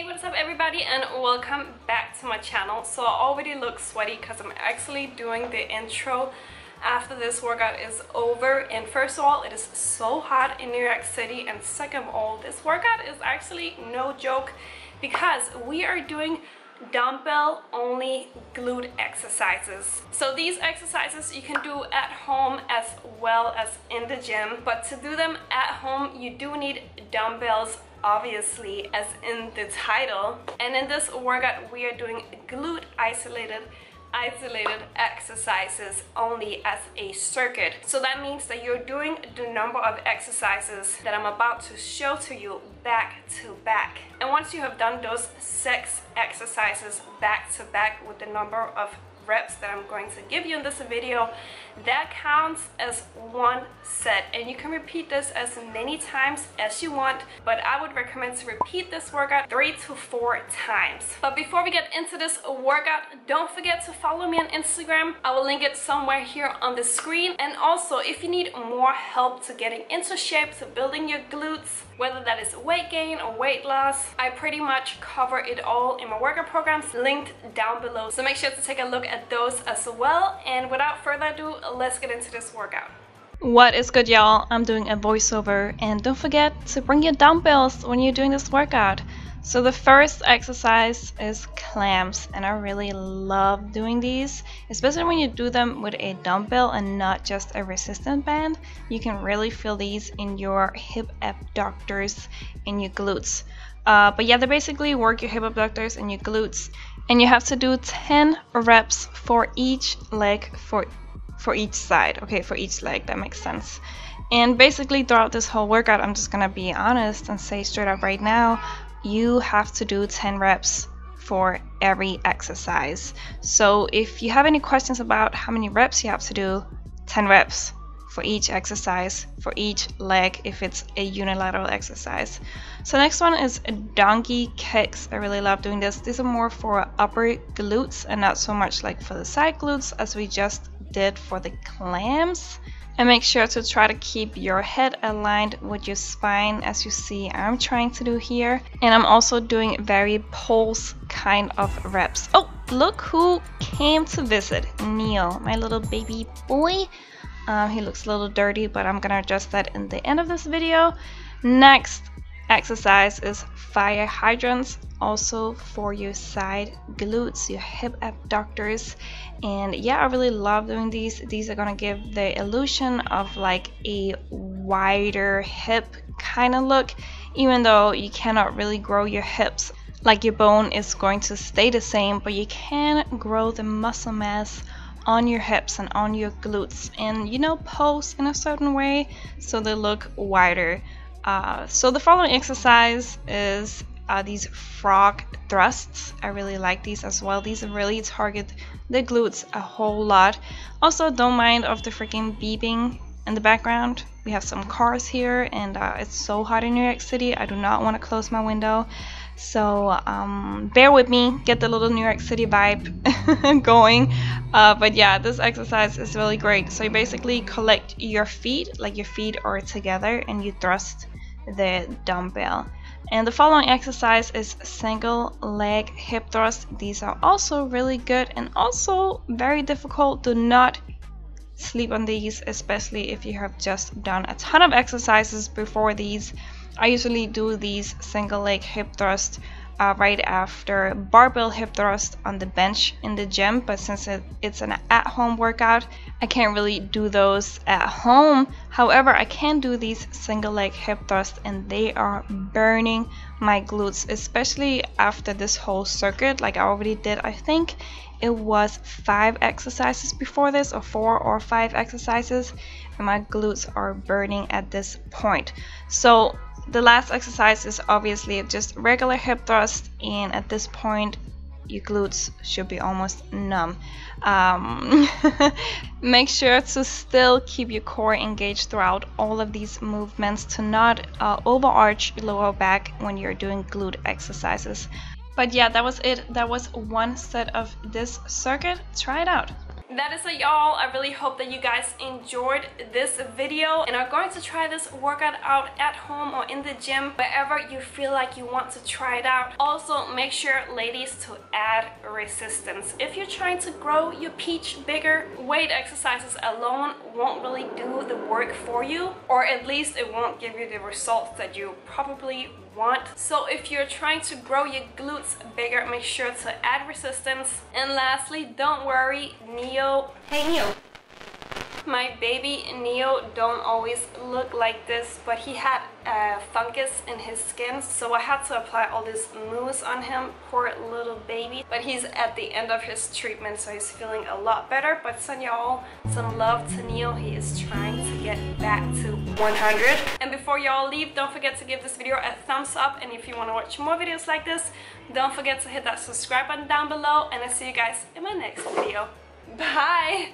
Hey, what's up everybody and welcome back to my channel. So I already look sweaty because I'm actually doing the intro after this workout is over and first of all it is so hot in New York City and second of all this workout is actually no joke because we are doing dumbbell only glute exercises so these exercises you can do at home as well as in the gym but to do them at home you do need dumbbells obviously as in the title and in this workout we are doing glute isolated isolated exercises only as a circuit. So that means that you're doing the number of exercises that I'm about to show to you back to back. And once you have done those six exercises back to back with the number of reps that I'm going to give you in this video, that counts as one set. And you can repeat this as many times as you want, but I would recommend to repeat this workout three to four times. But before we get into this workout, don't forget to follow me on Instagram. I will link it somewhere here on the screen. And also, if you need more help to getting into shape, to building your glutes, whether that is weight gain or weight loss, I pretty much cover it all in my workout programs linked down below. So make sure to take a look at those as well. And without further ado, let's get into this workout. What is good y'all? I'm doing a voiceover and don't forget to bring your dumbbells when you're doing this workout. So the first exercise is clams and I really love doing these, especially when you do them with a dumbbell and not just a resistance band. You can really feel these in your hip abductors and your glutes. Uh, but yeah, they basically work your hip abductors and your glutes and you have to do 10 reps for each leg for for each side. Okay for each leg that makes sense. And basically throughout this whole workout I'm just gonna be honest and say straight up right now you have to do 10 reps for every exercise. So if you have any questions about how many reps you have to do 10 reps for each exercise for each leg if it's a unilateral exercise. So next one is donkey kicks. I really love doing this. These are more for upper glutes and not so much like for the side glutes as we just did for the clams. and make sure to try to keep your head aligned with your spine as you see I'm trying to do here. And I'm also doing very pulse kind of reps. Oh look who came to visit. Neo my little baby boy uh, he looks a little dirty but I'm gonna adjust that in the end of this video. Next exercise is fire hydrants also for your side glutes your hip abductors. And yeah I really love doing these. These are gonna give the illusion of like a wider hip kind of look even though you cannot really grow your hips. Like your bone is going to stay the same but you can grow the muscle mass on your hips and on your glutes and you know pose in a certain way so they look wider uh, so the following exercise is uh, these frog thrusts. I really like these as well. These really target the glutes a whole lot. Also, don't mind of the freaking beeping in the background. We have some cars here and uh, it's so hot in New York City. I do not want to close my window. So um, bear with me, get the little New York City vibe going. Uh, but yeah, this exercise is really great. So you basically collect your feet, like your feet are together and you thrust the dumbbell. And the following exercise is single leg hip thrust. These are also really good and also very difficult. Do not sleep on these, especially if you have just done a ton of exercises before these. I usually do these single leg hip thrust uh, right after barbell hip thrust on the bench in the gym but since it, it's an at-home workout I can't really do those at home however I can do these single leg hip thrusts and they are burning my glutes especially after this whole circuit like I already did I think it was five exercises before this or four or five exercises and my glutes are burning at this point so the last exercise is obviously just regular hip thrust and at this point your glutes should be almost numb. Um, make sure to still keep your core engaged throughout all of these movements to not uh, overarch your lower back when you're doing glute exercises. But yeah, that was it. That was one set of this circuit. Try it out. That is it y'all i really hope that you guys enjoyed this video and are going to try this workout out at home or in the gym wherever you feel like you want to try it out also make sure ladies to add resistance if you're trying to grow your peach bigger weight exercises alone won't really do the work for you or at least it won't give you the results that you probably want. So if you're trying to grow your glutes bigger, make sure to add resistance. And lastly, don't worry, Neo. Hey Neo. My baby Neo don't always look like this, but he had a fungus in his skin, so I had to apply all this mousse on him, poor little baby. But he's at the end of his treatment, so he's feeling a lot better. But send y'all some love to Neo. He is trying to get back to 100. And before y'all leave, don't forget to give this video a thumbs up. And if you want to watch more videos like this, don't forget to hit that subscribe button down below. And I'll see you guys in my next video. Bye!